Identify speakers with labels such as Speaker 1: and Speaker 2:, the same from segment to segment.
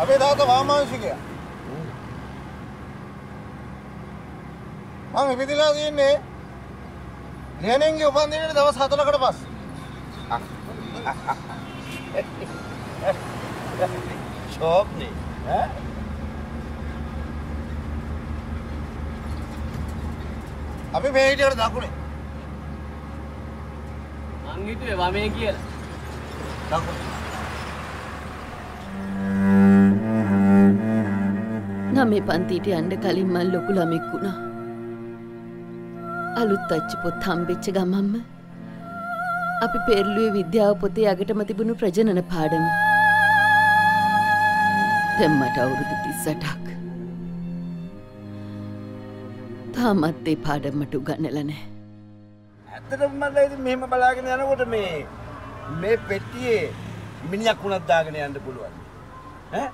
Speaker 1: අපේ තාත්තා වාමාංශිකයා. මම ඉපදිලා තියන්නේ ලියනෙන්ගේ උපන්දිනේට දවස් 4කට පස්සේ.
Speaker 2: ෂෝක් නේ
Speaker 1: ඈ අපි මේ හිටියට දකුණේ.
Speaker 3: මං හිතුවේ වමේ කියලා.
Speaker 1: දකුණේ.
Speaker 4: නමේ පන්තිීට යන්ඩ කලින් මල් ලොකු ළමෙක් වුණා. අලුත් අච්චි පොත් හම්බෙච්ච ගමම්ම අපි පෙරලුවේ විද්‍යාව පොතේ අගටම තිබුණු ප්‍රජනන පාඩම. තැම්මට අවුරුදු තිස්සටක්. තාමත් ඒ පාඩම්මට උගන්නල නෑ.
Speaker 2: ඇත්තටම මට ඉතින් මෙහෙම බලාගෙන යනකොට මේ මේ පෙට්ටියේ මිනිහක් වුණත් දාගෙන යන්න පුළුවන් ඈ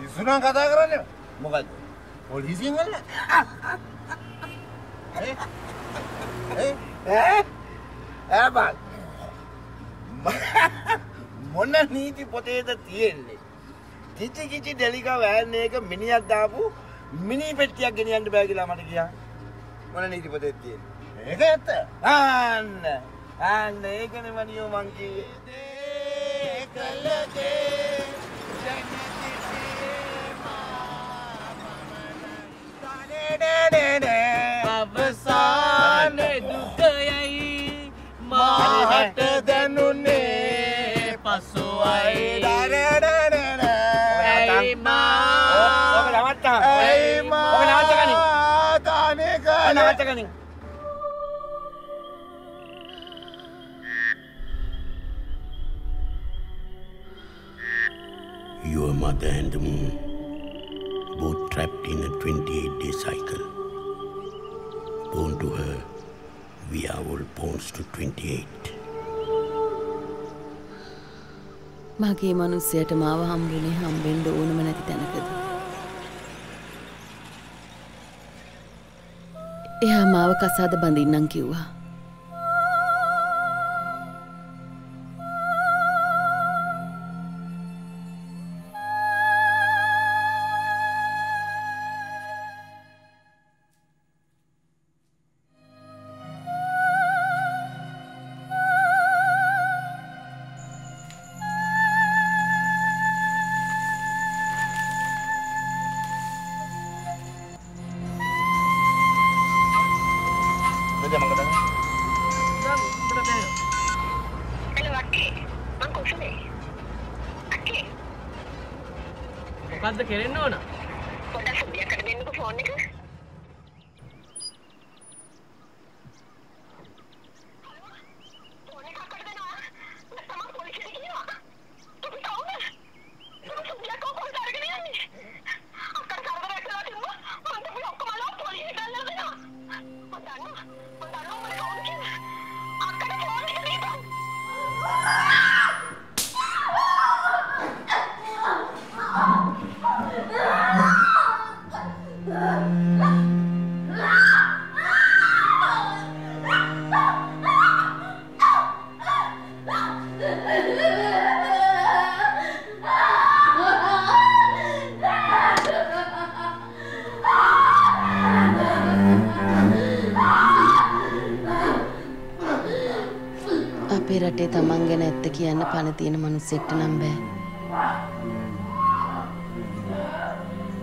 Speaker 1: විසුණා කතා කරන්නේ.
Speaker 2: මොකද්ද?
Speaker 1: පොලිසියෙන්. අනේ. ඒ
Speaker 2: ඈ? ඈ? බං මොන නීති පොතේද තියෙන්නේ? කිචි කිචි ඩෙලිකා වෑන් එක මිනිහක් දාපු මිනි පෙට්ටියක් ගෙනියන්න බෑ කියලා මට කියා. මොන නීති පොතේ තියෙන්නේ?
Speaker 1: ඒක ඇත්ත.
Speaker 2: ආන්න ආන්න ඒකනේ මනියෝ මං කිව්වේ
Speaker 3: අවසාන දුකයයි මාහට දැනුනේ පසුවයි. ඇයි මා
Speaker 1: ඇයි මා දානේ කනේ.
Speaker 2: නවත්තගනි
Speaker 5: Your mother and the moon, both trapped in a 28 day cycle. Born to her, we are all born to 28.
Speaker 4: මගේ මනුස්සයට මාව හම්බුනේ හම්බෙන්ඩ ඕනම නැති තැනකද. එයා මාව කසාද බඳින්නම් කිව්වා.
Speaker 1: මෙතන මං කතා
Speaker 6: Hello, අක්කේ. මං කුසලේ. අක්කේ,
Speaker 3: මොකද්ද කෙරෙන්න ඕන?
Speaker 6: පොඩ්ඩක් සුදියකට දෙන්නකෝ ෆෝන් එක.
Speaker 4: අපේ රටේ තමන් ගැන ඇත්ත කියන්න පණ තියෙන මනුස්සෙක්ට නම් බෑ.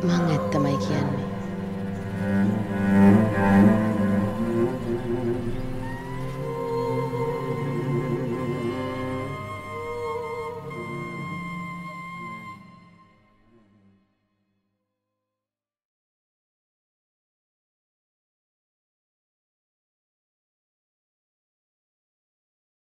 Speaker 4: මං ඇත්තමයි කියන්නේ. Thank you.